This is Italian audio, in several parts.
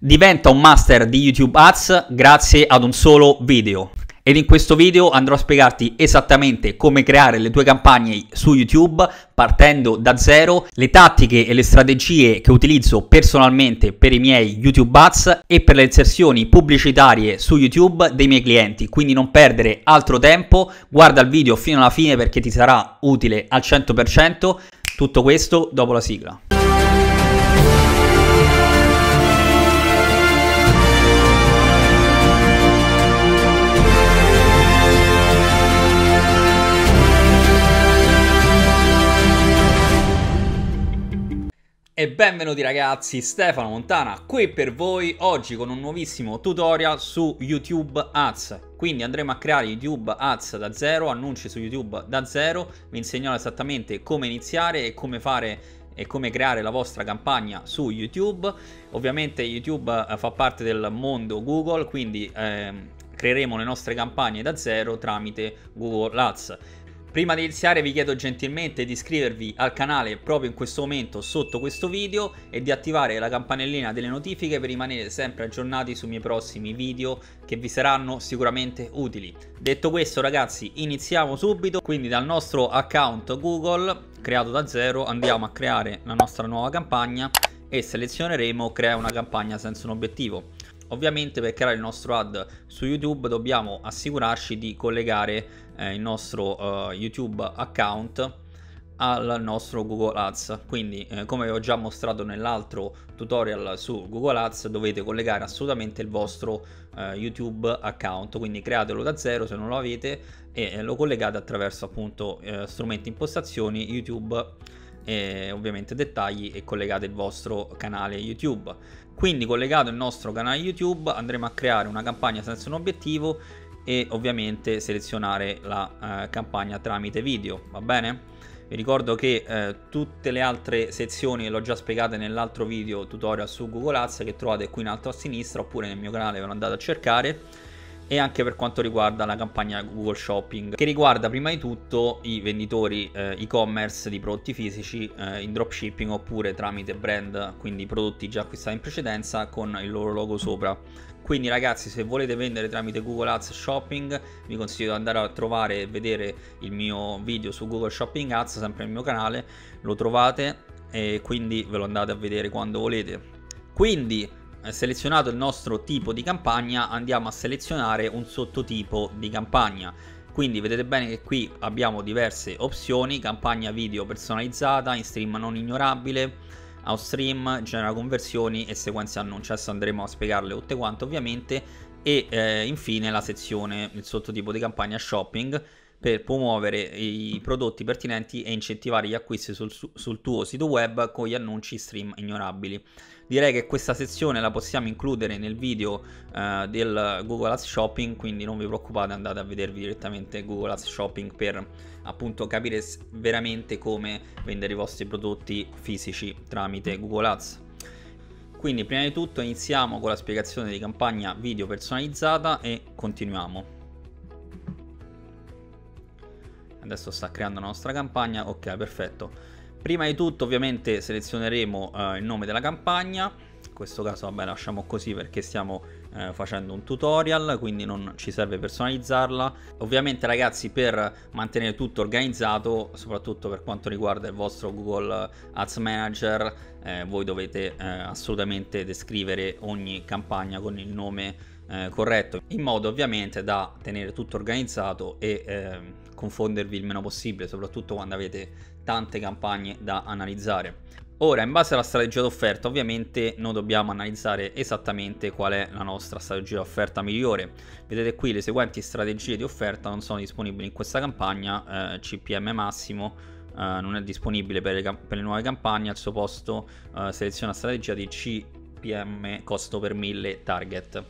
Diventa un master di YouTube Ads grazie ad un solo video. Ed in questo video andrò a spiegarti esattamente come creare le tue campagne su YouTube partendo da zero, le tattiche e le strategie che utilizzo personalmente per i miei YouTube Ads e per le inserzioni pubblicitarie su YouTube dei miei clienti. Quindi non perdere altro tempo, guarda il video fino alla fine perché ti sarà utile al 100%. Tutto questo dopo la sigla. E benvenuti ragazzi, Stefano Montana qui per voi oggi con un nuovissimo tutorial su YouTube Ads. Quindi andremo a creare YouTube Ads da zero, annunci su YouTube da zero, vi insegnerò esattamente come iniziare e come fare e come creare la vostra campagna su YouTube. Ovviamente YouTube eh, fa parte del mondo Google, quindi eh, creeremo le nostre campagne da zero tramite Google Ads. Prima di iniziare vi chiedo gentilmente di iscrivervi al canale proprio in questo momento sotto questo video e di attivare la campanellina delle notifiche per rimanere sempre aggiornati sui miei prossimi video che vi saranno sicuramente utili. Detto questo ragazzi iniziamo subito, quindi dal nostro account Google creato da zero andiamo a creare la nostra nuova campagna e selezioneremo crea una campagna senza un obiettivo. Ovviamente per creare il nostro ad su YouTube dobbiamo assicurarci di collegare eh, il nostro uh, YouTube account al nostro Google Ads quindi eh, come ho già mostrato nell'altro tutorial su Google Ads dovete collegare assolutamente il vostro eh, YouTube account quindi createlo da zero se non lo avete e eh, lo collegate attraverso appunto eh, strumenti impostazioni YouTube e ovviamente dettagli e collegate il vostro canale YouTube. Quindi collegato il nostro canale YouTube andremo a creare una campagna senza un obiettivo e ovviamente selezionare la eh, campagna tramite video, va bene? Vi ricordo che eh, tutte le altre sezioni le ho già spiegate nell'altro video tutorial su Google Ads che trovate qui in alto a sinistra oppure nel mio canale ve lo andate a cercare e anche per quanto riguarda la campagna Google Shopping che riguarda prima di tutto i venditori eh, e-commerce di prodotti fisici eh, in dropshipping oppure tramite brand quindi prodotti già acquistati in precedenza con il loro logo sopra quindi ragazzi se volete vendere tramite Google Ads Shopping vi consiglio di andare a trovare e vedere il mio video su Google Shopping Ads sempre nel mio canale. Lo trovate e quindi ve lo andate a vedere quando volete. Quindi eh, selezionato il nostro tipo di campagna andiamo a selezionare un sottotipo di campagna. Quindi vedete bene che qui abbiamo diverse opzioni campagna video personalizzata in stream non ignorabile outstream genera conversioni e sequenze annunci adesso andremo a spiegarle tutte quante ovviamente e eh, infine la sezione il sottotipo di campagna shopping per promuovere i prodotti pertinenti e incentivare gli acquisti sul, sul, tuo sito web con gli annunci stream ignorabili. Direi che questa sezione la possiamo includere nel video uh, del Google Ads Shopping, quindi non vi preoccupate, andate a vedervi direttamente Google Ads Shopping per appunto capire veramente come vendere i vostri prodotti fisici tramite Google Ads. Quindi prima di tutto iniziamo con la spiegazione di campagna video personalizzata e continuiamo. adesso sta creando la nostra campagna ok perfetto prima di tutto ovviamente selezioneremo uh, il nome della campagna. In questo caso vabbè lasciamo così perché stiamo eh, facendo un tutorial quindi non ci serve personalizzarla. Ovviamente ragazzi per mantenere tutto organizzato soprattutto per quanto riguarda il vostro Google Ads Manager eh, voi dovete eh, assolutamente descrivere ogni campagna con il nome eh, corretto in modo ovviamente da tenere tutto organizzato e eh, confondervi il meno possibile soprattutto quando avete tante campagne da analizzare Ora, in base alla strategia d'offerta, ovviamente noi dobbiamo analizzare esattamente qual è la nostra strategia d'offerta migliore. Vedete qui le seguenti strategie di offerta non sono disponibili in questa campagna, eh, CPM massimo eh, non è disponibile per le, per le, nuove campagne, al suo posto eh, seleziona strategia di CPM costo per 1000 target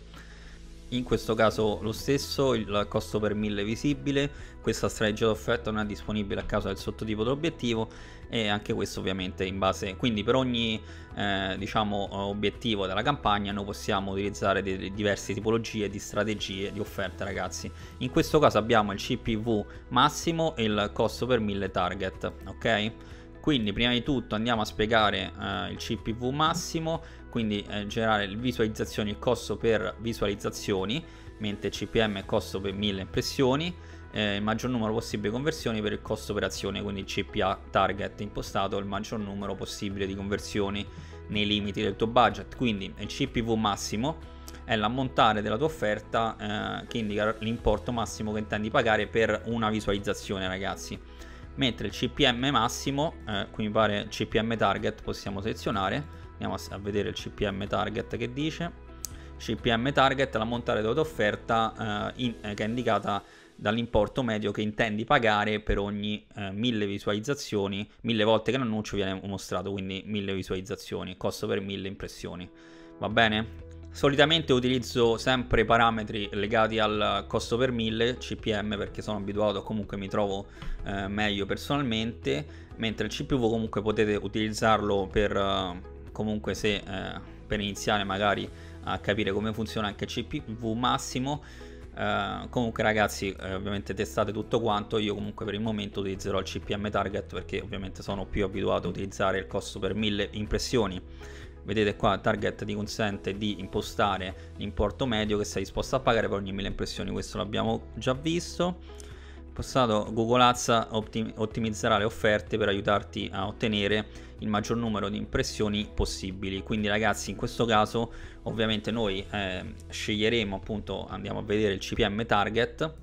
in questo caso lo stesso, il costo per 1000 visibile, questa strategia d'offerta non è disponibile a causa del sottotipo dell'obiettivo e anche questo ovviamente in base, quindi per ogni eh, diciamo obiettivo della campagna noi possiamo utilizzare delle diverse tipologie di strategie di offerta ragazzi. In questo caso abbiamo il CPV massimo e il costo per 1000 target, ok? Quindi prima di tutto andiamo a spiegare eh, il CPV massimo, quindi eh, generare visualizzazioni il costo per visualizzazioni, mentre CPM è costo per 1000 impressioni, eh, il maggior numero possibile di conversioni per il costo per azione, quindi CPA target impostato il maggior numero possibile di conversioni nei limiti del tuo budget, quindi il CPV massimo è l'ammontare della tua offerta eh, che indica l'importo massimo che intendi pagare per una visualizzazione ragazzi. Mentre il CPM massimo eh, qui mi pare CPM target possiamo selezionare. Andiamo a, a vedere il CPM target che dice. CPM target è l'ammontare della tua offerta eh, in, eh, che è indicata dall'importo medio che intendi pagare per ogni eh, 1000 visualizzazioni, 1000 volte che l'annuncio viene mostrato, quindi 1000 visualizzazioni, costo per 1000 impressioni. Va bene? Solitamente utilizzo sempre parametri legati al costo per 1000 CPM perché sono abituato, comunque mi trovo eh, meglio personalmente, mentre il CPV comunque potete utilizzarlo per eh, comunque se eh, per iniziare magari a capire come funziona anche il CPV massimo Uh, comunque ragazzi eh, ovviamente testate tutto quanto. Io comunque per il momento utilizzerò il CPM target perché ovviamente sono più abituato a utilizzare il costo per 1000 impressioni. Vedete qua target ti consente di impostare l'importo medio che sei disposto a pagare per ogni 1000 impressioni. Questo l'abbiamo già visto passato Google Ads ottim ottimizzerà le offerte per aiutarti a ottenere il maggior numero di impressioni possibili. Quindi ragazzi in questo caso ovviamente noi eh, sceglieremo appunto andiamo a vedere il CPM target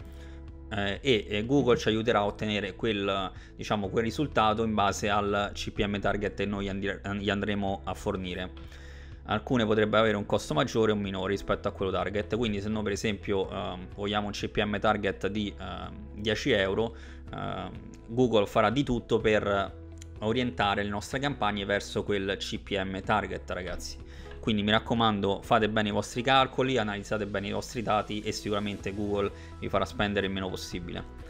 eh, e, e, Google ci aiuterà a ottenere quel, diciamo, quel risultato in base al CPM target che noi gli andremo a fornire alcune potrebbero avere un costo maggiore o minore rispetto a quello target. Quindi se noi per esempio eh, vogliamo un CPM target di eh, 10 euro eh, Google farà di tutto per orientare le nostre campagne verso quel CPM target ragazzi. Quindi mi raccomando fate bene i vostri calcoli analizzate bene i vostri dati e sicuramente Google vi farà spendere il meno possibile.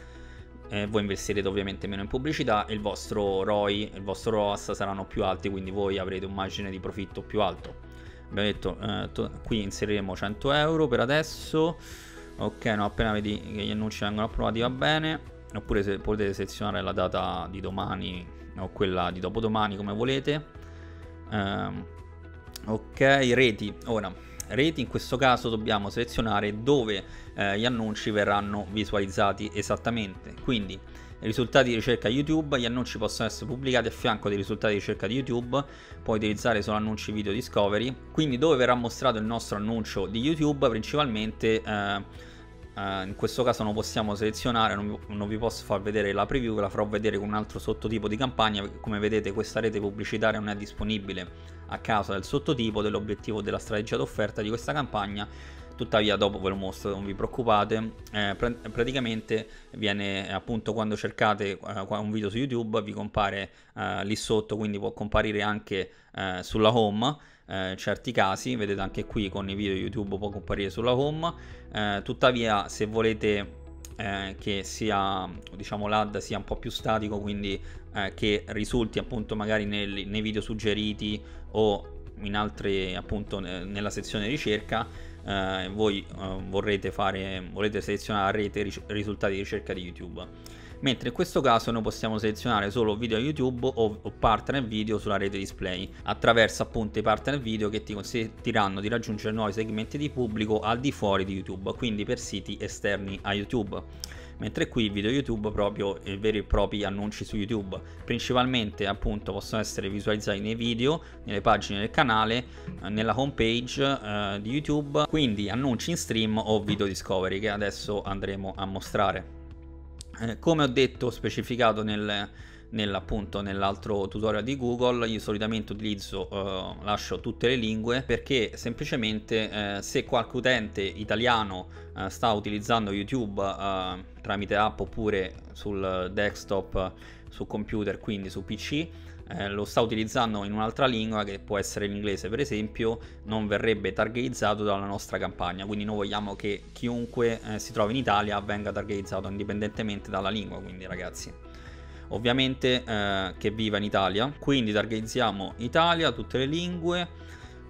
Eh, voi investirete ovviamente meno in pubblicità e il vostro ROI, il vostro ROAS saranno più alti, quindi voi avrete un margine di profitto più alto. Abbiamo detto, eh, to- qui inseriremo 100 euro per adesso. Ok, no, appena vedi che gli annunci vengono approvati va bene. Oppure se potete selezionare la data di domani o quella di dopodomani come volete. Eh, ok, reti. Ora, reti in questo caso dobbiamo selezionare dove eh, gli annunci verranno visualizzati esattamente. Quindi risultati di ricerca YouTube, gli annunci possono essere pubblicati a fianco dei risultati di ricerca di YouTube, puoi utilizzare solo annunci video discovery, quindi dove verrà mostrato il nostro annuncio di YouTube principalmente... Eh, Uh, in questo caso non possiamo selezionare, non non vi, posso far vedere la preview, ve la farò vedere con un altro sottotipo di campagna, come vedete questa rete pubblicitaria non è disponibile a causa del sottotipo, dell'obiettivo della strategia d'offerta di questa campagna, tuttavia dopo ve lo mostro non vi preoccupate. Eh, pr praticamente viene appunto quando cercate uh, un video su youtube vi compare uh, lì sotto quindi può comparire anche uh, sulla home eh, certi casi. Vedete anche qui con i video youtube può comparire sulla home. Eh, tuttavia se volete eh, che sia diciamo l'ad sia un po' più statico quindi eh, che risulti appunto magari nel, nei video suggeriti o in altre appunto nella sezione ricerca eh, voi eh, vorrete fare volete selezionare la rete risultati di ricerca di youtube. Mentre in questo caso noi possiamo selezionare solo video YouTube o, o partner video sulla rete display attraverso appunto i partner video che ti consentiranno di raggiungere nuovi segmenti di pubblico al di fuori di YouTube, quindi per siti esterni a YouTube mentre qui video YouTube proprio i veri e propri annunci su YouTube. Principalmente appunto possono essere visualizzati nei video, nelle pagine del canale, eh, nella homepage eh, di YouTube, quindi annunci in stream o video discovery che adesso andremo a mostrare. Eh, come ho detto, specificato nel, nell'appunto nell'altro tutorial di Google io solitamente utilizzo uh, lascio tutte le lingue perché semplicemente uh, se qualche utente italiano uh, sta utilizzando YouTube tramite app oppure sul desktop su computer quindi su PC eh, lo sta utilizzando in un'altra lingua che può essere l'inglese per esempio non verrebbe targetizzato dalla nostra campagna. Quindi noi vogliamo che chiunque eh, si trovi in Italia venga targetizzato indipendentemente dalla lingua quindi ragazzi ovviamente eh, che viva in Italia quindi targetizziamo Italia tutte le lingue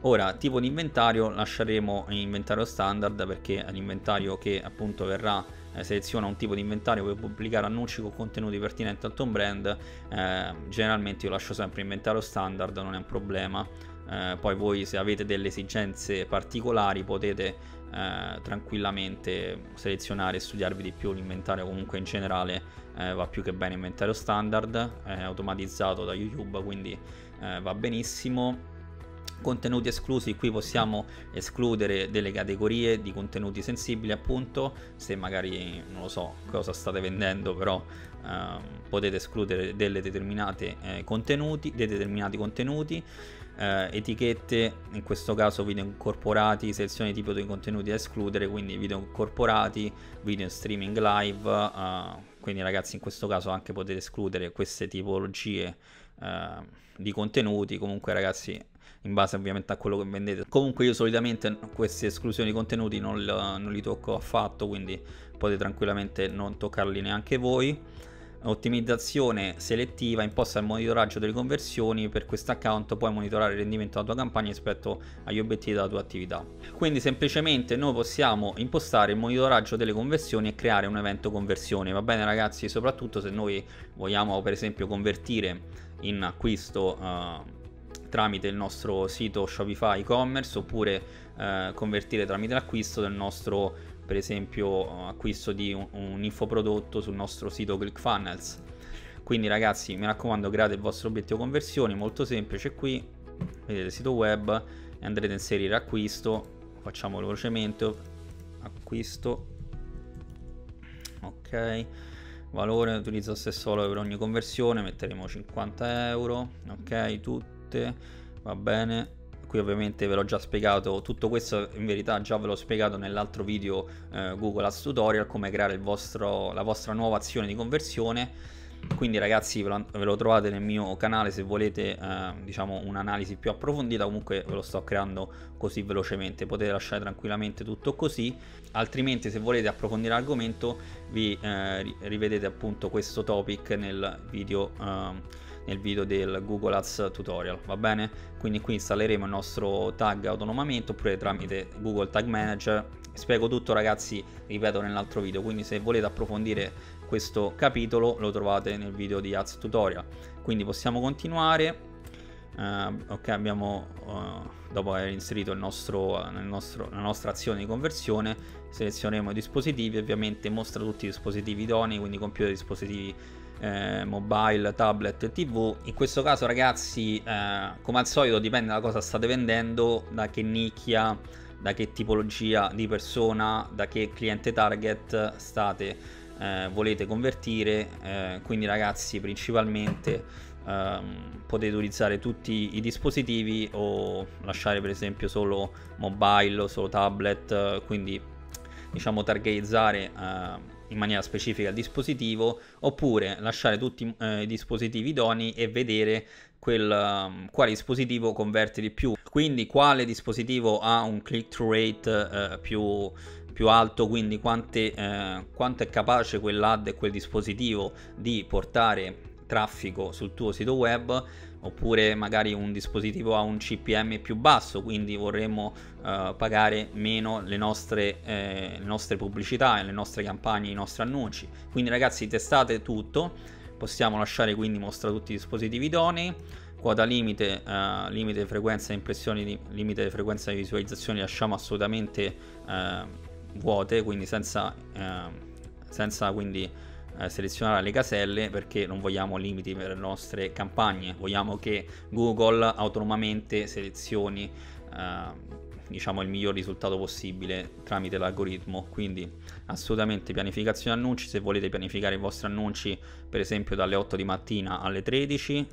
Ora, tipo di inventario lasceremo in inventario standard perché è l'inventario che appunto verrà eh, seleziona un tipo di inventario per pubblicare annunci con contenuti pertinenti al tuo brand, eh, generalmente io lascio sempre inventario standard, non è un problema. eh, poi voi se avete delle esigenze particolari potete eh, tranquillamente selezionare e studiarvi di più l'inventario comunque in generale eh, va più che bene inventario standard è automatizzato da youtube quindi eh, va benissimo. Contenuti esclusi qui possiamo escludere delle categorie di contenuti sensibili appunto. Se magari non lo so cosa state vendendo però eh, potete escludere delle determinate eh, contenuti dei determinati contenuti. Eh, etichette in questo caso video incorporati selezione tipo di contenuti da escludere quindi video incorporati video in streaming live eh, quindi ragazzi in questo caso anche potete escludere queste tipologie eh, di contenuti comunque ragazzi in base ovviamente a quello che vendete. Comunque io solitamente queste esclusioni di contenuti non, non li tocco affatto, quindi potete tranquillamente non toccarli neanche voi. Ottimizzazione selettiva imposta il monitoraggio delle conversioni per questo account puoi monitorare il rendimento della tua campagna rispetto agli obiettivi della tua attività. Quindi semplicemente noi possiamo impostare il monitoraggio delle conversioni e creare un evento conversione. Va bene ragazzi, soprattutto se noi vogliamo per esempio convertire in acquisto uh, tramite il nostro sito Shopify e-commerce oppure eh, convertire tramite l'acquisto del nostro per esempio acquisto di un, un infoprodotto sul nostro sito ClickFunnels. Quindi ragazzi mi raccomando create il vostro obiettivo conversioni molto semplice qui. Vedete il sito web e andrete a inserire acquisto. Facciamolo velocemente. Acquisto. Ok. Valore utilizzo stesso valore per ogni conversione metteremo 50 euro. Ok tutte, va bene. Qui ovviamente ve l'ho già spiegato, tutto questo in verità già ve l'ho spiegato nell'altro video eh, Google Ads Tutorial, come creare vostro, la vostra nuova azione di conversione. Quindi ragazzi ve lo, ve lo trovate nel mio canale se volete eh, diciamo un'analisi più approfondita, comunque ve lo sto creando così velocemente, potete lasciare tranquillamente tutto così, altrimenti se volete approfondire l'argomento vi eh, rivedete appunto questo topic nel video eh, nel video del Google Ads tutorial, va bene? Quindi qui installeremo il nostro tag autonomamente oppure tramite Google Tag Manager. Spiego tutto ragazzi, ripeto nell'altro video, quindi se volete approfondire questo capitolo lo trovate nel video di Ads tutorial. Quindi possiamo continuare. Uh, ok, abbiamo uh, dopo aver inserito nostro, nostro, la nostra azione di conversione, selezioneremo i dispositivi, ovviamente mostra tutti i dispositivi idonei, quindi computer, dispositivi eh, mobile, tablet, tv. In questo caso ragazzi, eh, come al solito dipende da cosa state vendendo, da che nicchia, da che tipologia di persona, da che cliente target state, eh, volete convertire. Eh, quindi ragazzi principalmente ehm, potete utilizzare tutti i dispositivi o lasciare per esempio solo mobile o solo tablet, quindi diciamo targetizzare eh, in maniera specifica il dispositivo oppure lasciare tutti eh, i dispositivi idonei e vedere quel, um, quale dispositivo converte di più. Quindi quale dispositivo ha un click through rate eh, più, più alto? Quindi quante, eh, quanto è capace quell'ad e quel dispositivo di portare traffico sul tuo sito web oppure magari un dispositivo ha un CPM più basso, quindi vorremmo eh, pagare meno le nostre, eh, le nostre pubblicità, le nostre campagne, i nostri annunci. Quindi ragazzi testate tutto, possiamo lasciare quindi mostra tutti i dispositivi idonei, quota limite, eh, limite di frequenza di impressioni, limite di frequenza di visualizzazioni lasciamo assolutamente eh, vuote, quindi senza, eh, senza quindi eh, selezionare le caselle perché non vogliamo limiti per le nostre campagne, vogliamo che Google autonomamente selezioni eh, diciamo il miglior risultato possibile tramite l'algoritmo. Quindi assolutamente pianificazione annunci. Se volete pianificare i vostri annunci per esempio dalle 8 di mattina alle 13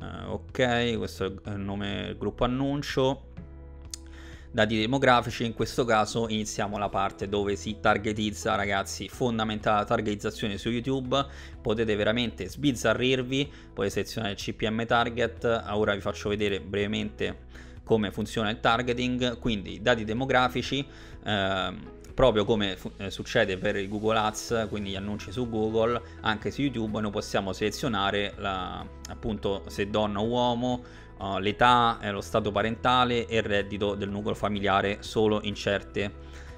eh, ok questo è il nome del gruppo annuncio dati demografici in questo caso iniziamo la parte dove si targetizza ragazzi fondamentale la targetizzazione su youtube. Potete veramente sbizzarrirvi potete selezionare il cpm target. Ora vi faccio vedere brevemente come funziona il targeting quindi dati demografici eh, proprio come eh, succede per il Google Ads, quindi gli annunci su Google, anche su YouTube noi possiamo selezionare la, appunto se donna o uomo, uh, l'età, eh, lo stato parentale e il reddito del nucleo familiare solo in, certe,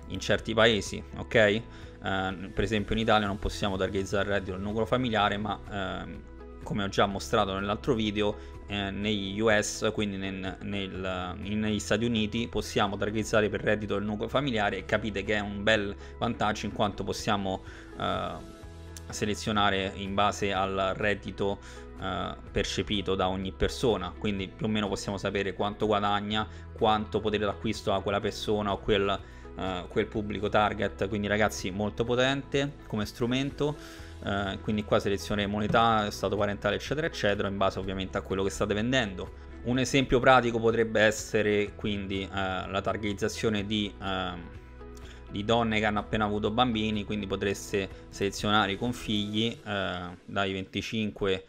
in certi paesi, ok? Uh, per esempio in Italia non possiamo targetizzare il reddito del nucleo familiare, ma uh, come ho già mostrato nell'altro video, eh, negli US, quindi nel, nel, negli Stati Uniti, possiamo targetizzare per reddito del nucleo familiare e capite che è un bel vantaggio in quanto possiamo eh, selezionare in base al reddito eh, percepito da ogni persona, quindi più o meno possiamo sapere quanto guadagna, quanto potere d'acquisto ha quella persona o quel, eh, quel pubblico target, quindi ragazzi molto potente come strumento. Uh, quindi qua selezioneremo l'età, stato parentale eccetera eccetera in base ovviamente a quello che state vendendo. Un esempio pratico potrebbe essere quindi uh, la targetizzazione di, uh, di, donne che hanno appena avuto bambini. Quindi potreste selezionare con figli dai 25 ai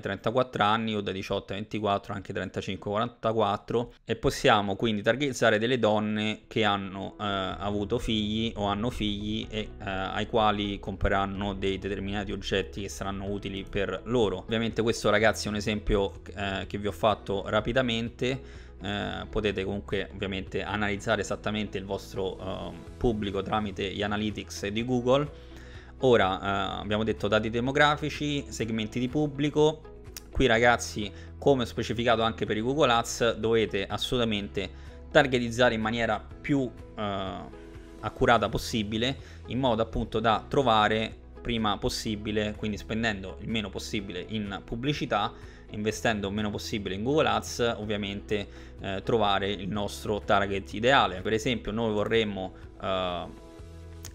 34 anni o da 18 a 24 anche 35-44 e possiamo quindi targetizzare delle donne che hanno eh, avuto figli o hanno figli e eh, ai quali compreranno dei determinati oggetti che saranno utili per loro. Ovviamente questo ragazzi è un esempio eh, che vi ho fatto rapidamente eh, potete comunque ovviamente analizzare esattamente il vostro uh, pubblico tramite gli analytics di Google Ora eh, abbiamo detto dati demografici, segmenti di pubblico. Qui ragazzi, come ho specificato anche per i Google Ads, dovete assolutamente targetizzare in maniera più eh, accurata possibile, in modo appunto da trovare prima possibile, quindi spendendo il meno possibile in pubblicità, investendo il meno possibile in Google Ads, ovviamente eh, trovare il nostro target ideale. Per esempio, noi vorremmo eh,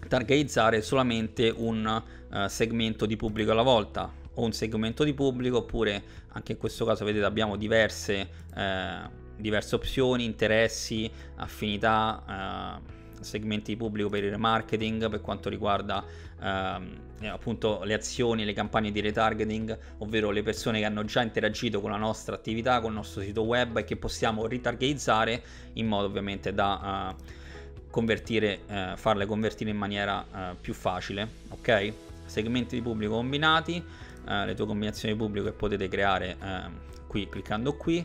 targetizzare solamente un uh, segmento di pubblico alla volta o un segmento di pubblico oppure anche in questo caso vedete abbiamo diverse, uh, diverse opzioni, interessi, affinità, uh, segmenti di pubblico per il remarketing per quanto riguarda eh, appunto le azioni, le campagne di retargeting, ovvero le persone che hanno già interagito con la nostra attività, con il nostro sito web e che possiamo ritargetizzare in modo ovviamente da convertire, eh, farle convertire in maniera eh, più facile, ok? Segmenti di pubblico combinati, eh, le tue combinazioni di pubblico che potete creare ehm, qui cliccando qui,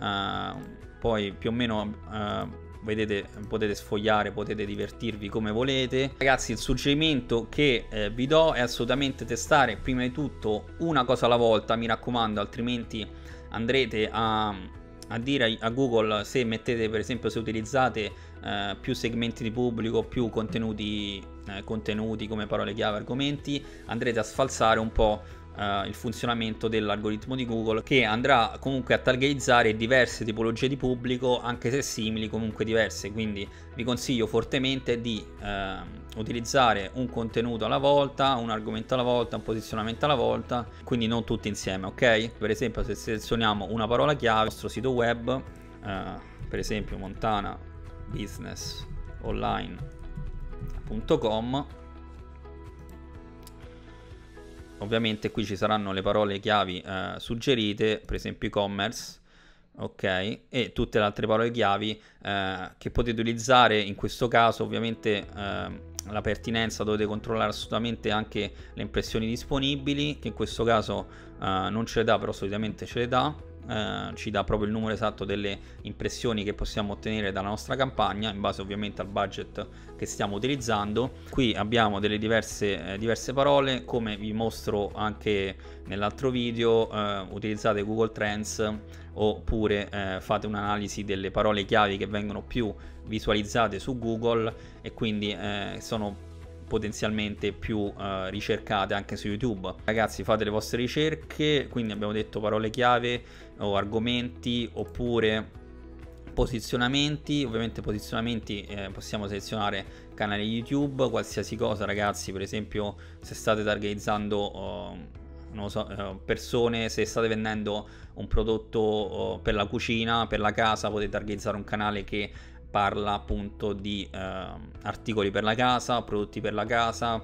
eh, poi più o meno eh, vedete potete sfogliare potete divertirvi come volete ragazzi il suggerimento che eh, vi do è assolutamente testare prima di tutto una cosa alla volta mi raccomando altrimenti andrete a a dire a Google se mettete per esempio se utilizzate eh, più segmenti di pubblico, più contenuti, eh, contenuti come parole chiave, argomenti, andrete a sfalsare un po' Uh, il funzionamento dell'algoritmo di Google che andrà comunque a targetizzare diverse tipologie di pubblico anche se simili comunque diverse. Quindi vi consiglio fortemente di uh, utilizzare un contenuto alla volta un argomento alla volta un posizionamento alla volta quindi non tutti insieme ok? Per esempio se selezioniamo una parola chiave il nostro sito web uh, per esempio montana business online.com ovviamente qui ci saranno le parole chiavi eh, suggerite, per esempio e-commerce, ok, e tutte le altre parole chiavi eh, che potete utilizzare, in questo caso ovviamente eh, la pertinenza dovete controllare assolutamente anche le impressioni disponibili, che in questo caso eh, non ce le dà, però solitamente ce le dà, eh, ci dà proprio il numero esatto delle impressioni che possiamo ottenere dalla nostra campagna in base ovviamente al budget che stiamo utilizzando qui abbiamo delle diverse, eh, diverse parole come vi mostro anche nell'altro video eh, utilizzate Google Trends oppure eh, fate un'analisi delle parole chiavi che vengono più visualizzate su Google e quindi eh, sono potenzialmente più uh, ricercate anche su YouTube. Ragazzi, fate le vostre ricerche, quindi abbiamo detto parole chiave o argomenti oppure posizionamenti. Ovviamente posizionamenti eh, possiamo selezionare canali youtube qualsiasi cosa ragazzi. Per esempio se state targetizzando non so, uh, persone se state vendendo un prodotto uh, per la cucina per la casa potete targetizzare un canale che parla appunto di uh, articoli per la casa, prodotti per la casa,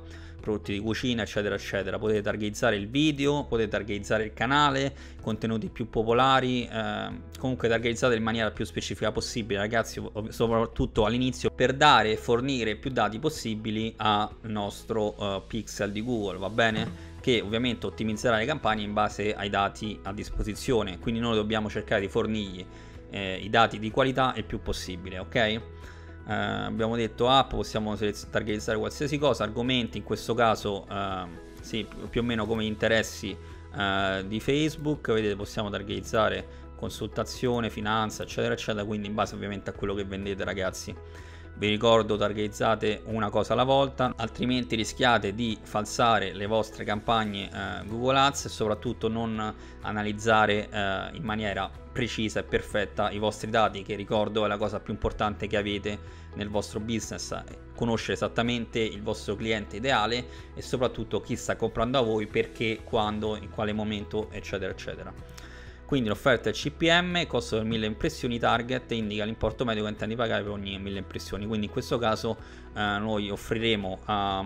prodotti di cucina, eccetera, eccetera. Potete targetizzare il video, potete targetizzare il canale, contenuti più popolari, eh, comunque targetizzate in maniera più specifica possibile, ragazzi, soprattutto all'inizio, per dare e fornire più dati possibili al nostro uh, pixel di Google, va bene? Che ovviamente ottimizzerà le campagne in base ai dati a disposizione, quindi noi dobbiamo cercare di fornirgli eh, i dati di qualità il più possibile, ok? Eh, abbiamo detto app, possiamo targetizzare qualsiasi cosa, argomenti, in questo caso eh, sì, più o meno come interessi eh, di Facebook, vedete possiamo targetizzare consultazione, finanza, eccetera, eccetera, quindi in base ovviamente a quello che vendete ragazzi. Vi ricordo targetizzate una cosa alla volta, altrimenti rischiate di falsare le vostre campagne eh, Google Ads e soprattutto non analizzare eh, in maniera precisa e perfetta i vostri dati, che ricordo è la cosa più importante che avete nel vostro business, conoscere esattamente il vostro cliente ideale e soprattutto chi sta comprando a voi, perché, quando, in quale momento, eccetera, eccetera. Quindi l'offerta è CPM, costo per 1000 impressioni target, indica l'importo medio che intendi pagare per ogni 1000 impressioni. Quindi in questo caso eh, noi offriremo a,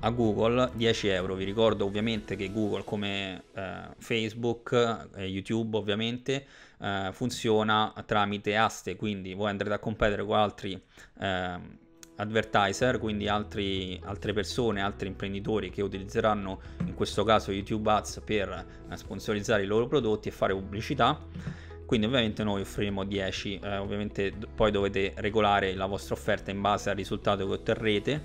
a, Google 10 euro. Vi ricordo ovviamente che Google come eh, Facebook e YouTube ovviamente eh, funziona tramite aste, quindi voi andrete a competere con altri eh, advertiser, quindi altri, altre persone, altri imprenditori che utilizzeranno in questo caso YouTube Ads per eh, sponsorizzare i loro prodotti e fare pubblicità. Quindi ovviamente noi offriremo 10, eh, ovviamente poi dovete regolare la vostra offerta in base al risultato che otterrete.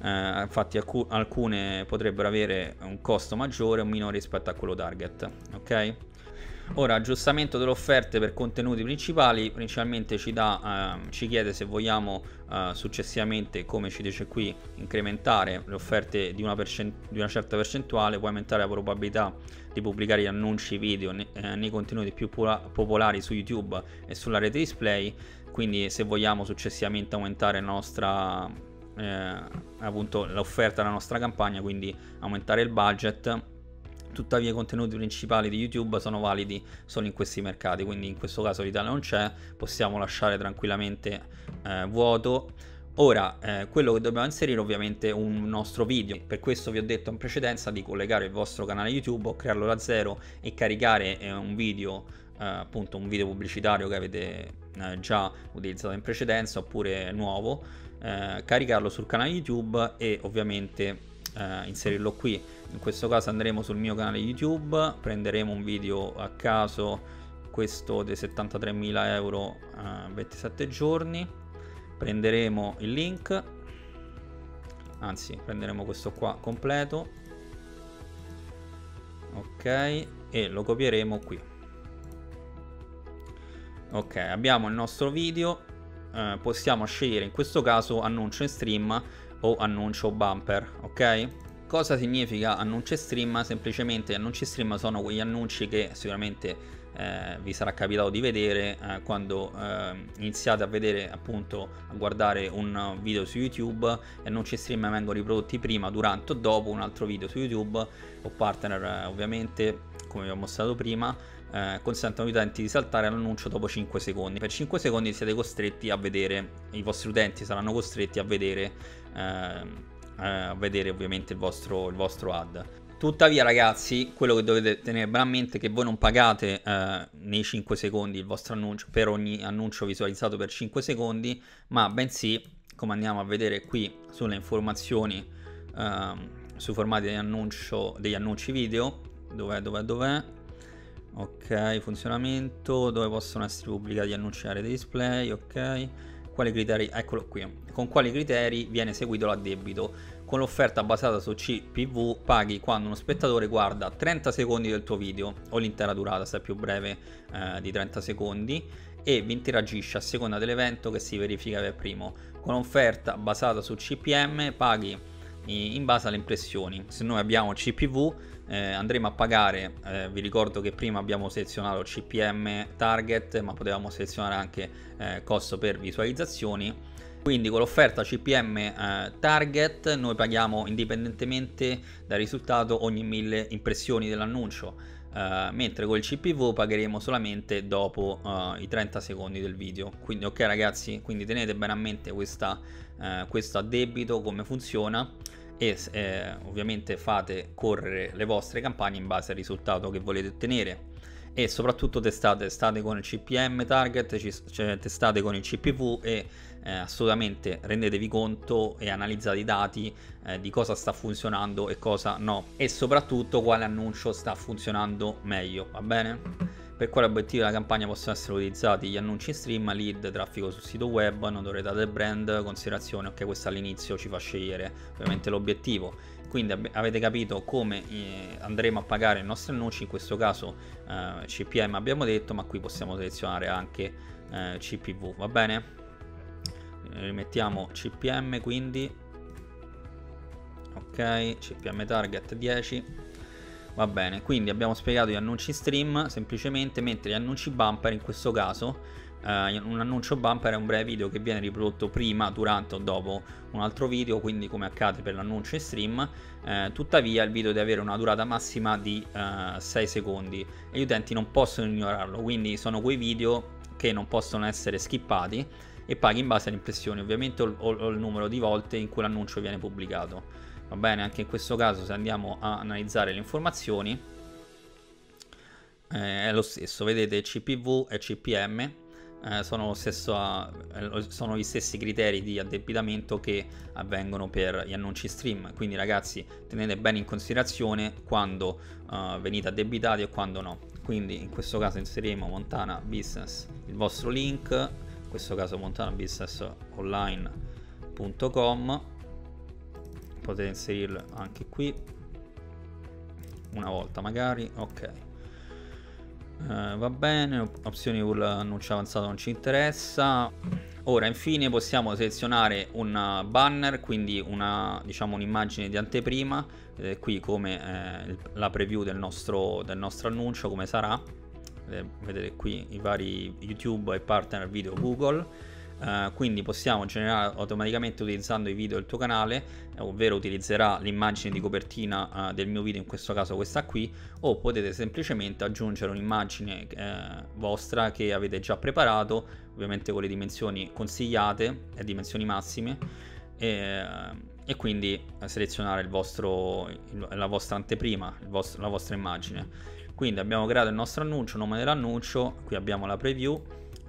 Eh, infatti alc- alcune potrebbero avere un costo maggiore o minore rispetto a quello target, ok? Ora, aggiustamento delle offerte per contenuti principali, principalmente ci, dà, eh, ci chiede se vogliamo eh, successivamente, come ci dice qui, incrementare le offerte di una, di una, certa percentuale, può aumentare la probabilità di pubblicare gli annunci video ne eh, nei contenuti più popolari su YouTube e sulla rete display, quindi se vogliamo successivamente aumentare la nostra, eh, appunto, l'offerta della nostra campagna, quindi aumentare il budget tuttavia i contenuti principali di YouTube sono validi solo in questi mercati, quindi in questo caso l'Italia non c'è, possiamo lasciare tranquillamente eh, vuoto. Ora, eh, quello che dobbiamo inserire ovviamente è un nostro video, per questo vi ho detto in precedenza di collegare il vostro canale YouTube crearlo da zero e caricare eh, un video, eh, appunto un video pubblicitario che avete eh, già utilizzato in precedenza oppure nuovo, eh, caricarlo sul canale YouTube e ovviamente inserirlo qui in questo caso andremo sul mio canale YouTube, prenderemo un video a caso, questo dei 73.000 euro a 27 giorni, prenderemo il link, anzi prenderemo questo qua completo, ok, e lo copieremo qui. Ok, abbiamo il nostro video, eh, possiamo scegliere in questo caso annuncio in stream o annuncio bumper, ok? Cosa significa annunci stream? Semplicemente annunci stream sono quegli annunci che sicuramente eh, vi sarà capitato di vedere eh, quando eh, iniziate a vedere appunto a guardare un video su YouTube e annunci stream vengono riprodotti prima, durante o dopo un altro video su YouTube o partner eh, ovviamente come vi ho mostrato prima eh, consentono agli utenti di saltare l'annuncio dopo 5 secondi. Per 5 secondi siete costretti a vedere, i vostri utenti saranno costretti a vedere eh, a vedere ovviamente il vostro, il vostro ad. Tuttavia ragazzi, quello che dovete tenere bene a mente è che voi non pagate eh, nei 5 secondi il vostro annuncio per ogni annuncio visualizzato per 5 secondi, ma bensì, come andiamo a vedere qui sulle informazioni eh, sui formati degli, annuncio, degli annunci video, dov'è, dov'è, dov'è, ok, funzionamento, dove possono essere pubblicati annunci area di display, ok, quali criteri, eccolo qui, con quali criteri viene seguito l'addebito. Con l'offerta basata su CPV paghi quando uno spettatore guarda 30 secondi del tuo video o l'intera durata se è più breve eh, di 30 secondi e vi interagisce a seconda dell'evento che si verifica per primo. Con l'offerta basata su CPM paghi in base alle impressioni. Se noi abbiamo CPV eh, andremo a pagare, eh, vi ricordo che prima abbiamo selezionato CPM target, ma potevamo selezionare anche eh, costo per visualizzazioni. Quindi con l'offerta CPM eh, target noi paghiamo indipendentemente dal risultato ogni 1000 impressioni dell'annuncio. Uh, mentre con il CPV pagheremo solamente dopo uh, i 30 secondi del video quindi ok ragazzi quindi tenete bene a mente questa, questo addebito come funziona e eh, ovviamente fate correre le vostre campagne in base al risultato che volete ottenere e soprattutto testate, testate con il CPM target, cioè testate con il CPV e eh, assolutamente rendetevi conto e analizzate i dati eh, di cosa sta funzionando e cosa no e soprattutto quale annuncio sta funzionando meglio, va bene? Per quale obiettivo della campagna possono essere utilizzati gli annunci in stream, lead, traffico sul sito web, notorietà del brand, considerazione, ok questo all'inizio ci fa scegliere ovviamente l'obiettivo. Quindi avete capito come eh, andremo a pagare i nostri annunci, in questo caso eh, CPM abbiamo detto, ma qui possiamo selezionare anche eh, CPV, va bene? Rimettiamo CPM quindi, ok, CPM target 10 Va bene, quindi abbiamo spiegato gli annunci stream semplicemente, mentre gli annunci bumper in questo caso, eh, un annuncio bumper è un breve video che viene riprodotto prima, durante o dopo un altro video, quindi come accade per l'annuncio in stream, eh, tuttavia il video deve avere una durata massima di eh, 6 secondi e gli utenti non possono ignorarlo, quindi sono quei video che non possono essere skippati e paghi in base alle impressioni ovviamente o il numero di volte in cui l'annuncio viene pubblicato. Va bene, anche in questo caso se andiamo a analizzare le informazioni eh, è lo stesso, vedete CPV e CPM eh, sono, stesso, eh, sono, gli stessi criteri di addebitamento che avvengono per gli annunci stream, quindi ragazzi tenete bene in considerazione quando uh, venite addebitati e quando no. Quindi in questo caso inseriremo Montana Business, il vostro link, in questo caso montanabusinessonline.com potete inserirlo anche qui. Una volta magari. Ok. Uh, va bene. Opzioni URL annuncio avanzato non ci interessa. Ora infine possiamo selezionare un banner quindi una diciamo un'immagine di anteprima vedete qui come eh, la preview del nostro, del nostro annuncio come sarà. Vedete qui i vari youtube e partner video google Uh, quindi possiamo generare automaticamente utilizzando i video del tuo canale, ovvero utilizzerà l'immagine di copertina uh, del mio video, in questo caso questa qui, o potete semplicemente aggiungere un'immagine uh, vostra che avete già preparato, ovviamente con le dimensioni consigliate e dimensioni massime, e, e quindi selezionare vostro, la vostra anteprima, vostro, la vostra immagine. Quindi abbiamo creato il nostro annuncio, nome dell'annuncio, qui abbiamo la preview,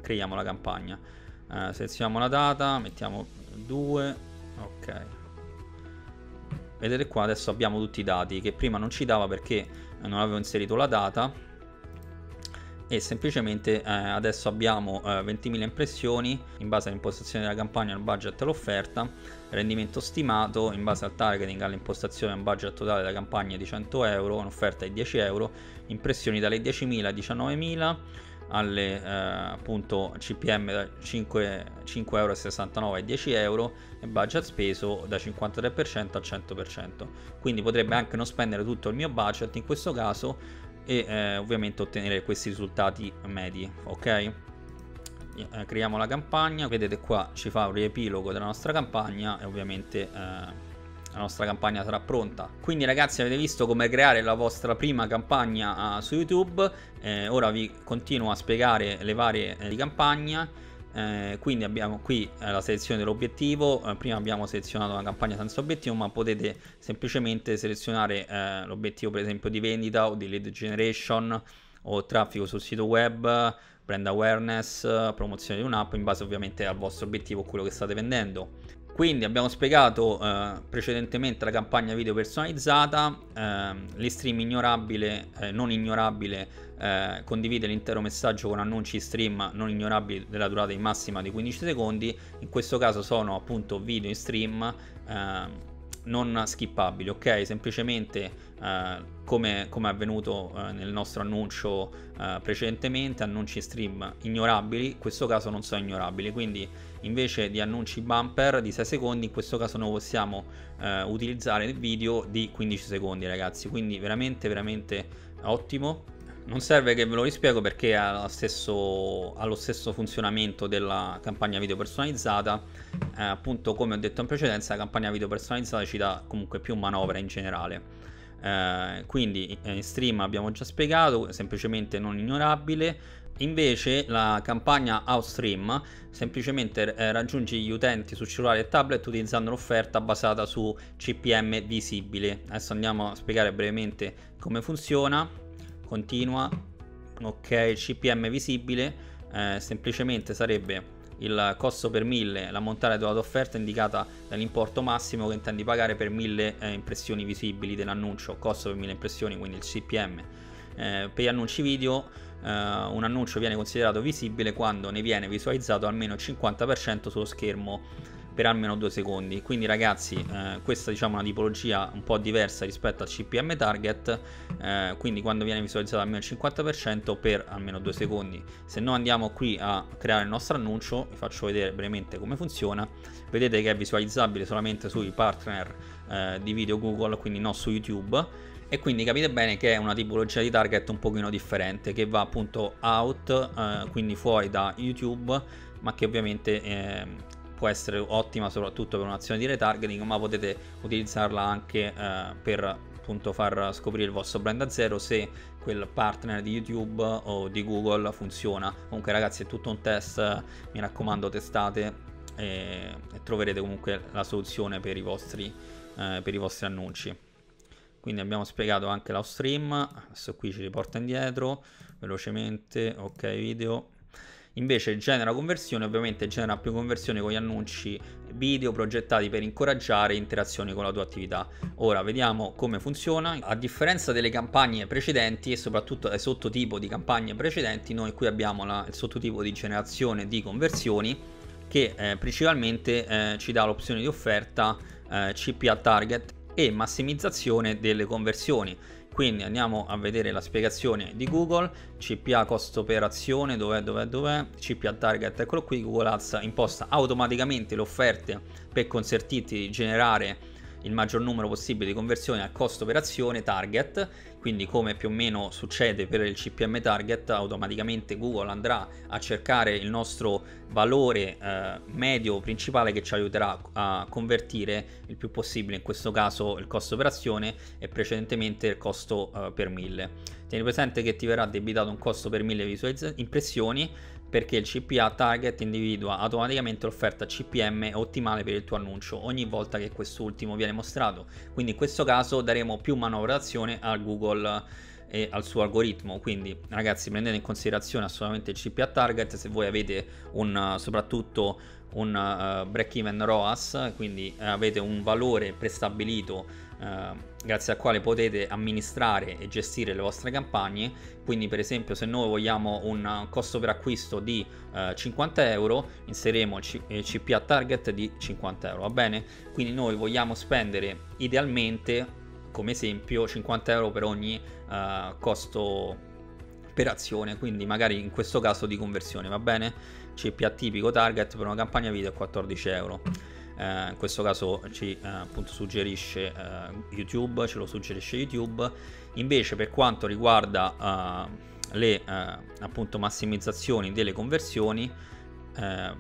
creiamo la campagna eh, selezioniamo la data mettiamo 2 ok. Vedete qua adesso abbiamo tutti i dati che prima non ci dava perché non avevo inserito la data. E semplicemente eh, adesso abbiamo eh, 20.000 impressioni in base all'impostazione della campagna, al budget e all'offerta, rendimento stimato in base al targeting, all'impostazione al budget totale della campagna di 100 euro, un'offerta di 10 euro, impressioni dalle 10.000 a 19.000 alle eh, appunto CPM da 5,69 euro e 10 euro e budget speso da 53% al 100% quindi potrebbe anche non spendere tutto il mio budget in questo caso e eh, ovviamente ottenere questi risultati medi ok? Eh, creiamo la campagna vedete qua ci fa un riepilogo della nostra campagna e ovviamente eh, la nostra campagna sarà pronta. Quindi ragazzi avete visto come creare la vostra prima campagna uh, su YouTube, eh, ora vi continuo a spiegare le varie eh, di campagna. Eh, quindi abbiamo qui eh, la selezione dell'obiettivo, eh, prima abbiamo selezionato una campagna senza obiettivo ma potete semplicemente selezionare eh, l'obiettivo per esempio di vendita o di lead generation o traffico sul sito web, brand awareness, promozione di un'app in base ovviamente al vostro obiettivo, quello che state vendendo. Quindi abbiamo spiegato eh, precedentemente la campagna video personalizzata, eh, l'istream ignorabile, eh, non ignorabile, eh, condivide l'intero messaggio con annunci stream non ignorabili della durata in massima di 15 secondi, in questo caso sono appunto video in stream eh, non skippabili, ok? Semplicemente eh, come, come, è avvenuto eh, nel nostro annuncio eh, precedentemente, annunci stream ignorabili, in questo caso non sono ignorabili, quindi invece di annunci bumper di 6 secondi, in questo caso noi possiamo eh, utilizzare il video di 15 secondi ragazzi, quindi veramente veramente ottimo non serve che ve lo rispiego perché ha, stesso, ha lo stesso funzionamento della campagna video personalizzata. Eh, appunto, come ho detto in precedenza, la campagna video personalizzata ci dà comunque più manovra in generale. Eh, quindi eh, in stream abbiamo già spiegato, semplicemente non ignorabile. Invece la campagna Outstream semplicemente eh, raggiunge gli utenti su cellulare e tablet utilizzando l'offerta basata su CPM visibile. Adesso andiamo a spiegare brevemente come funziona. Continua. Ok CPM visibile. Eh, semplicemente sarebbe il costo per 1000 la montata della tua offerta indicata dall'importo massimo che intendi pagare per 1000 eh, impressioni visibili dell'annuncio. Costo per 1000 impressioni quindi il CPM eh, per gli annunci video un annuncio viene considerato visibile quando ne viene visualizzato almeno il 50% sullo schermo per almeno due secondi. Quindi ragazzi, eh, questa diciamo è una tipologia un po' diversa rispetto al CPM target, eh, quindi quando viene visualizzato almeno il 50% per almeno due secondi. Se noi andiamo qui a creare il nostro annuncio, vi faccio vedere brevemente come funziona. Vedete che è visualizzabile solamente sui partner eh, di video Google, quindi non su YouTube e quindi capite bene che è una tipologia di target un pochino differente che va appunto out, eh, quindi fuori da YouTube, ma che ovviamente eh, può essere ottima soprattutto per un'azione di retargeting, ma potete utilizzarla anche eh, per appunto far scoprire il vostro brand a zero se quel partner di YouTube o di Google funziona. Comunque ragazzi è tutto un test, mi raccomando testate e, e troverete comunque la soluzione per i vostri, eh, per i vostri annunci. Quindi abbiamo spiegato anche la stream, adesso qui ci riporta indietro velocemente, ok video Invece genera conversione, ovviamente genera più conversione con gli annunci video progettati per incoraggiare interazioni con la tua attività. Ora vediamo come funziona. A differenza delle campagne precedenti e soprattutto del sottotipo di campagne precedenti, noi qui abbiamo la, il sottotipo di generazione di conversioni che eh, principalmente eh, ci dà l'opzione di offerta eh, CPA target e massimizzazione delle conversioni. Quindi andiamo a vedere la spiegazione di Google, CPA costo per azione, dov'è, dov'è, dov'è, CPA target, eccolo qui, Google Ads imposta automaticamente le offerte per consentirti di generare il maggior numero possibile di conversioni a costo per azione target, quindi come più o meno succede per il CPM target, automaticamente Google andrà a cercare il nostro valore eh, medio principale che ci aiuterà a convertire il più possibile, in questo caso il costo per azione e precedentemente il costo eh, per mille. Tieni presente che ti verrà debitato un costo per mille impressioni perché il CPA target individua automaticamente l'offerta CPM ottimale per il tuo annuncio ogni volta che quest'ultimo viene mostrato. Quindi in questo caso daremo più manovra d'azione a Google e al suo algoritmo. Quindi, ragazzi, prendete in considerazione assolutamente il CPA target se voi avete un soprattutto un uh, break even ROAS, quindi avete un valore prestabilito uh, grazie al quale potete amministrare e gestire le vostre campagne. Quindi, per esempio, se noi vogliamo un costo per acquisto di 50 euro, inseriremo il CPA target di 50 euro, va bene? Quindi noi vogliamo spendere idealmente come esempio 50 euro per ogni uh, costo per azione, quindi magari in questo caso di conversione, va bene? CPA tipico target per una campagna video è 14 euro. Uh, in questo caso ci uh, appunto suggerisce YouTube, ce lo suggerisce YouTube. Invece per quanto riguarda le appunto massimizzazioni delle conversioni,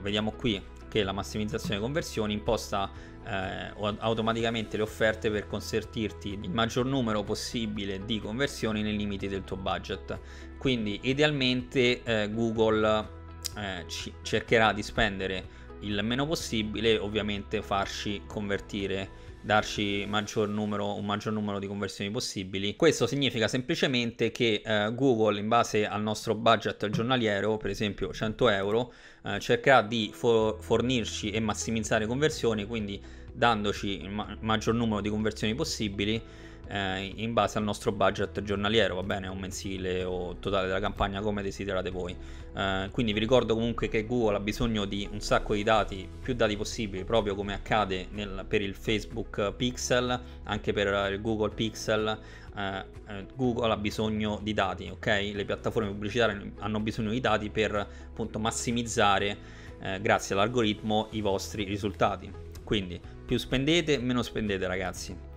vediamo qui che la massimizzazione conversioni imposta eh, automaticamente le offerte per consentirti il maggior numero possibile di conversioni nei limiti del tuo budget. Quindi idealmente eh, Google eh, cercherà di spendere il meno possibile, ovviamente farci convertire darci maggior numero, un maggior numero di conversioni possibili. Questo significa semplicemente che eh, Google, in base al nostro budget giornaliero, per esempio 100 euro, eh, cercherà di for- fornirci e massimizzare conversioni, quindi dandoci il ma- maggior numero di conversioni possibili eh, in base al nostro budget giornaliero, va bene, o mensile o totale della campagna come desiderate voi. Eh, quindi vi ricordo comunque che Google ha bisogno di un sacco di dati, più dati possibili, proprio come accade nel, per il Facebook Pixel, anche per il Google Pixel. Eh, eh, Google ha bisogno di dati, ok? Le piattaforme pubblicitarie hanno bisogno di dati per appunto massimizzare, eh, grazie all'algoritmo, i vostri risultati. Quindi più spendete, meno spendete, ragazzi.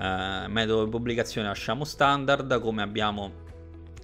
Eh, metodo di pubblicazione lasciamo standard come abbiamo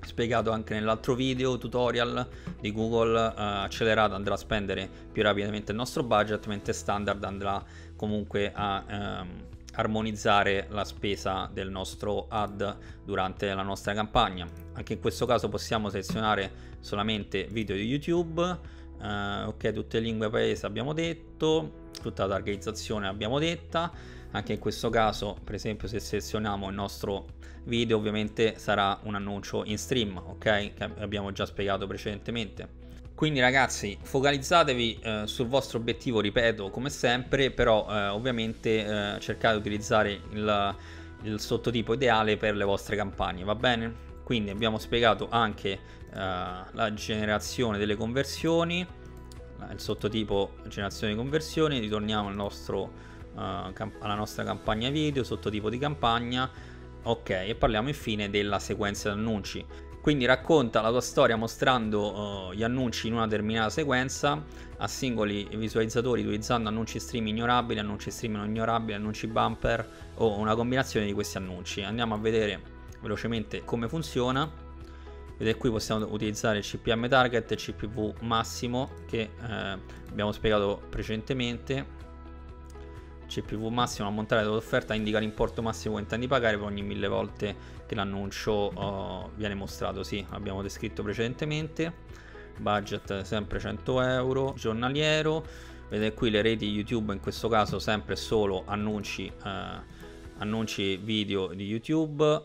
spiegato anche nell'altro video tutorial di Google eh, accelerato andrà a spendere più rapidamente il nostro budget mentre standard andrà comunque a ehm, armonizzare la spesa del nostro ad durante la nostra campagna. Anche in questo caso possiamo selezionare solamente video di YouTube. Eh, ok tutte lingue paese abbiamo detto tutta la targetizzazione abbiamo detta anche in questo caso per esempio se selezioniamo il nostro video ovviamente sarà un annuncio in stream ok? Che abbiamo già spiegato precedentemente. Quindi ragazzi focalizzatevi eh, sul vostro obiettivo ripeto come sempre però eh, ovviamente eh, cercate di utilizzare il, il sottotipo ideale per le vostre campagne va bene? Quindi abbiamo spiegato anche uh, la generazione delle conversioni il sottotipo generazione di conversioni ritorniamo al nostro, uh, alla nostra campagna video sottotipo di campagna ok e parliamo infine della sequenza di annunci quindi racconta la tua storia mostrando uh, gli annunci in una determinata sequenza a singoli visualizzatori utilizzando annunci stream ignorabili, annunci stream non ignorabili, annunci bumper o una combinazione di questi annunci. Andiamo a vedere velocemente come funziona. Vedete qui possiamo utilizzare il CPM target e il CPV massimo che eh, abbiamo spiegato precedentemente CPV massimo ammontare dell'offerta indica l'importo massimo che intendi pagare per ogni mille volte che l'annuncio uh, viene mostrato. Sì, abbiamo descritto precedentemente. Budget sempre 100 euro giornaliero. Vedete qui le reti YouTube, in questo caso sempre solo annunci, uh, annunci video di YouTube.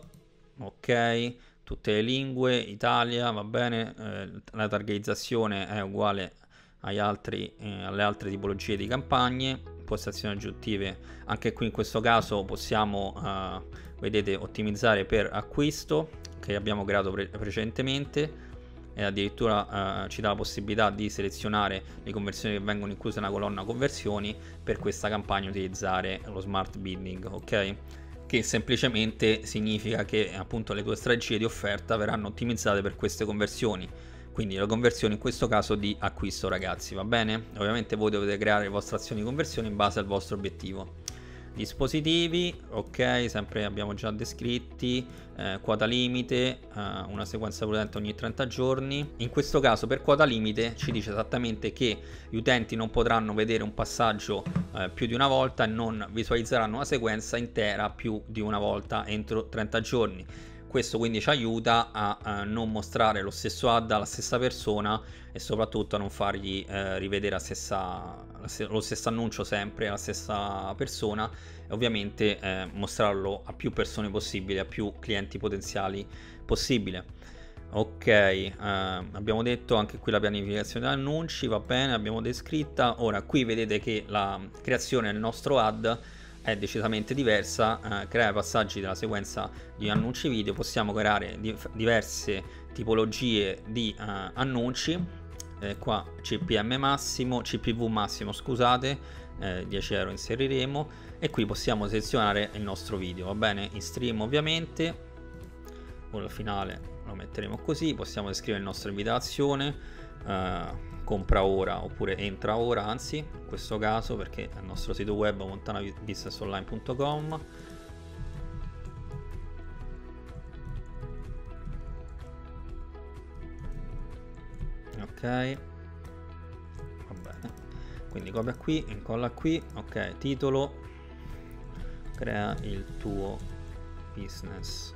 Ok, tutte le lingue, Italia, va bene. Eh, la targetizzazione è uguale altri, eh, alle altre tipologie di campagne impostazioni aggiuntive. Anche qui in questo caso possiamo uh, vedete ottimizzare per acquisto che abbiamo creato pre- precedentemente. E addirittura uh, ci dà la possibilità di selezionare le conversioni che vengono incluse nella colonna conversioni per questa campagna utilizzare lo smart bidding ok? Che semplicemente significa che appunto le tue strategie di offerta verranno ottimizzate per queste conversioni quindi la conversione in questo caso di acquisto ragazzi va bene? Ovviamente voi dovete creare le vostre azioni di conversione in base al vostro obiettivo. Dispositivi ok sempre abbiamo già descritti eh, quota limite eh, una sequenza prudente ogni 30 giorni. In questo caso per quota limite ci dice esattamente che gli utenti non potranno vedere un passaggio eh, più di una volta e non visualizzeranno una sequenza intera più di una volta entro 30 giorni questo quindi ci aiuta a, a, non mostrare lo stesso ad alla stessa persona e soprattutto a non fargli eh, rivedere stessa, lo stesso annuncio sempre alla stessa persona e ovviamente eh, mostrarlo a più persone possibile, a più clienti potenziali possibile. Ok, eh, abbiamo detto anche qui la pianificazione degli annunci, va bene, abbiamo descritta. Ora qui vedete che la creazione del nostro ad è decisamente diversa, eh, creare passaggi della sequenza di annunci video, possiamo creare di- diverse tipologie di eh, annunci, eh, qua CPM massimo, CPV massimo scusate, 10 eh, euro inseriremo. E qui possiamo selezionare il nostro video, va bene? In stream ovviamente, la finale lo metteremo così, possiamo descrivere il nostro invitazione, eh, compra ora oppure entra ora, anzi, in questo caso perché è il nostro sito web montanabusinessonline.com ok. Va bene. Quindi copia qui incolla qui. Ok titolo. Crea il tuo business.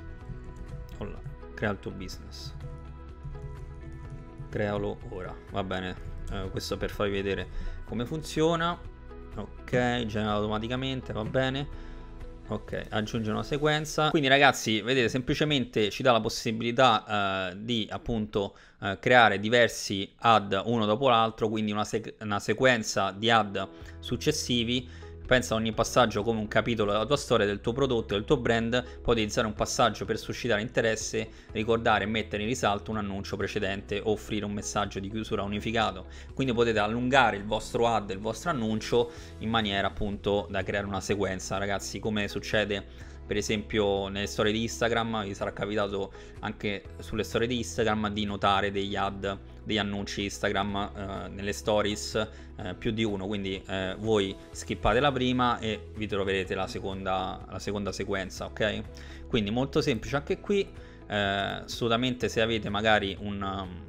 Crea il tuo business crealo ora. Va bene eh, questo per farvi vedere come funziona. Ok genera automaticamente va bene. Ok aggiunge una sequenza. Quindi ragazzi vedete semplicemente ci dà la possibilità eh, di appunto eh, creare diversi ad uno dopo l'altro quindi una, sec- una sequenza di ad successivi Pensa a ogni passaggio come un capitolo della tua storia, del tuo prodotto, del tuo brand, puoi utilizzare un passaggio per suscitare interesse, ricordare e mettere in risalto un annuncio precedente o offrire un messaggio di chiusura unificato. Quindi potete allungare il vostro ad, il vostro annuncio in maniera appunto da creare una sequenza, ragazzi, come succede per esempio nelle storie di Instagram vi sarà capitato anche sulle storie di Instagram di notare degli ad degli annunci Instagram eh, nelle stories eh, più di uno quindi eh, voi skippate la prima e vi troverete la seconda, la seconda sequenza ok? Quindi molto semplice anche qui eh, assolutamente se avete magari un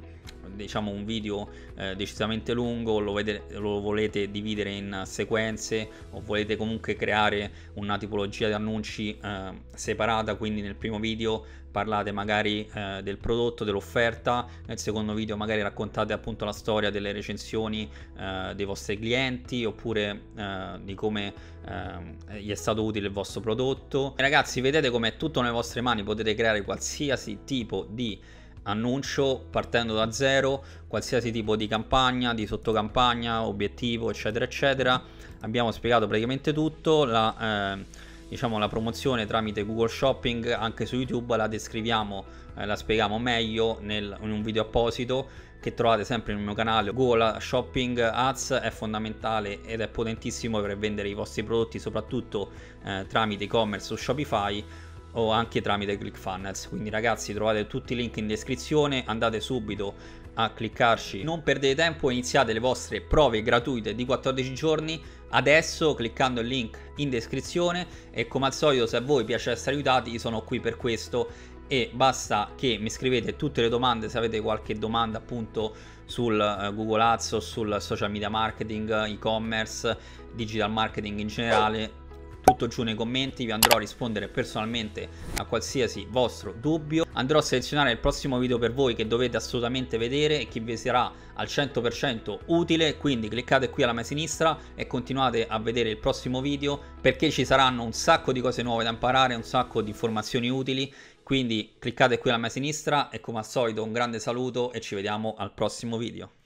diciamo un video eh, decisamente lungo, lo, vede, lo, volete dividere in sequenze o volete comunque creare una tipologia di annunci eh, separata, quindi nel primo video parlate magari eh, del prodotto, dell'offerta, nel secondo video magari raccontate appunto la storia delle recensioni eh, dei vostri clienti oppure eh, di come eh, gli è stato utile il vostro prodotto. E ragazzi vedete come è tutto nelle vostre mani, potete creare qualsiasi tipo di annuncio partendo da zero, qualsiasi tipo di campagna, di sottocampagna, obiettivo, eccetera, eccetera. Abbiamo spiegato praticamente tutto. La, eh, diciamo, la promozione tramite Google Shopping anche su YouTube la descriviamo, eh, la spieghiamo meglio nel, in un video apposito che trovate sempre nel mio canale. Google Shopping Ads è fondamentale ed è potentissimo per vendere i vostri prodotti soprattutto eh, tramite e-commerce o Shopify o anche tramite ClickFunnels. Quindi ragazzi trovate tutti i link in descrizione, andate subito a cliccarci. Non perdete tempo, iniziate le vostre prove gratuite di 14 giorni adesso cliccando il link in descrizione e come al solito se a voi piace essere aiutati sono qui per questo. E basta che mi scrivete tutte le domande se avete qualche domanda appunto sul uh, Google Ads o sul social media marketing, e-commerce, digital marketing in generale tutto giù nei commenti, vi andrò a rispondere personalmente a qualsiasi vostro dubbio. Andrò a selezionare il prossimo video per voi che dovete assolutamente vedere e che vi sarà al 100% utile, quindi cliccate qui alla mia sinistra e continuate a vedere il prossimo video perché ci saranno un sacco di cose nuove da imparare, un sacco di informazioni utili, quindi cliccate qui alla mia sinistra e come al solito un grande saluto e ci vediamo al prossimo video.